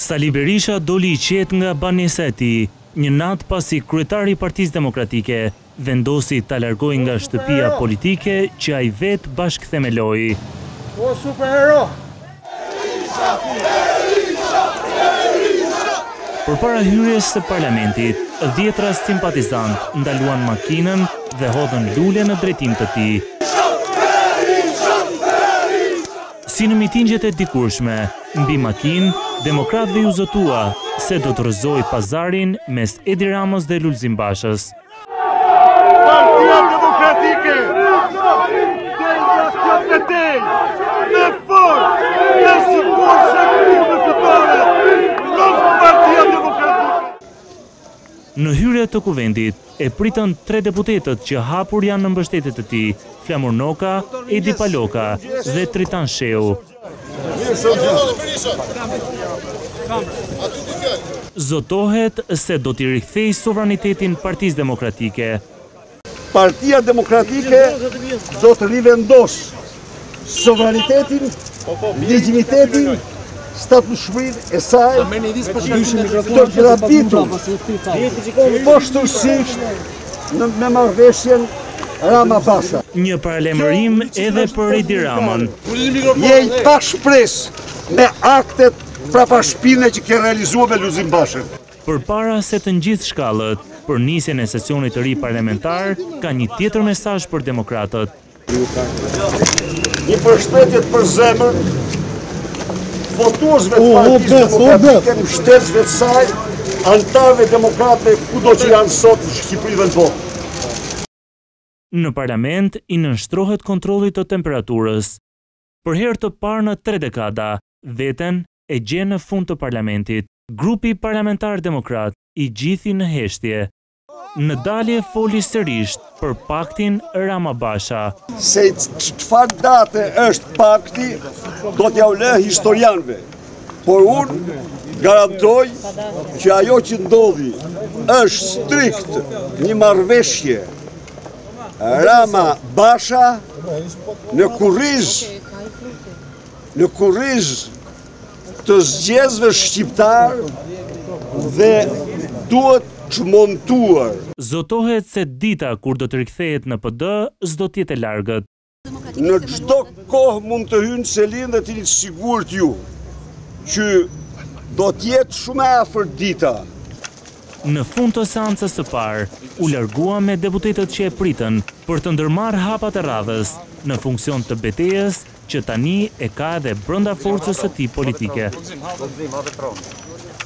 Sali Berisha doli i qetë nga banesa e tij, një natë pasi kryetari i Partisë Demokratike vendosi ta largojë nga shtëpia politike që ai vetë bashkëthemeloi. Përpara hyrjes së Parlamentit, dhjetëra simpatizantë ndaluan makinën dhe hodhën lule në drejtim të tij. Si në mitingjet e dikurshme, mbi makinë, demokratëve iu zotua se do të rrëzojë pazarin mes Edi Ramës dhe Lulzim Bashës. Partia Demokratike! Në hyrje të Kuvendit, e pritën tre deputetët që hapur janë në mbështetje të tij, Flamur Noka, Edi Paloka dhe Tritan Shehu. Zotohet se do t'i rikthejë sovranitetin Partisë Demokratike. Partia Demokratike do të rivendosë sovranitetin, legjimitetin, statutshmërinë e saj të grabitur poshtërsisht me marrëveshjen Rama-Basha. Një paralajmërim edhe për Edi Ramën. Je i pashpresë me aktet prapashpine që ke realizuar me Lulzim Bashën. Përpara se të ngjitë shkallët për nisjen e sesionit të ri parlamentar, ka një tjetër mesazh për demokratët. Një përshëndetje të përzemërt votuesve të Partisë Demokratike, mbështetësve të saj, anëtarëve demokratëve kudo që janë sot në Shqipëri dhe në botë. Në parlament i nënshtrohet kontrollit të temperaturës. Për herë të parë në tre dekada, veten e gjen në fund të parlamentit. Grupi parlamentar demokrat i gjithi në heshtje. Në dalje foli sërisht për paktin Rama-Basha. Se çfarë date është pakti, do t'ua lë historianëve. Por unë garantoj që ajo që ndodhi është strikt një marrëveshje Rama-Basha në kurriz në kurriz të zgjedhësve shqiptarë dhe duhet çmontuar. Zotohet se dita kur do të rikthehet në PD s'do të jetë e largët. Në çdo kohë mund të hyj në seli dhe të jeni të sigurt ju, që do të jetë shumë e afër dita. Në fund të seancës së parë, u largua me deputetët që e pritën për të ndërmarrë hapat e radhës në funksion të betejës që tani e ka edhe brenda forcës së tij politike.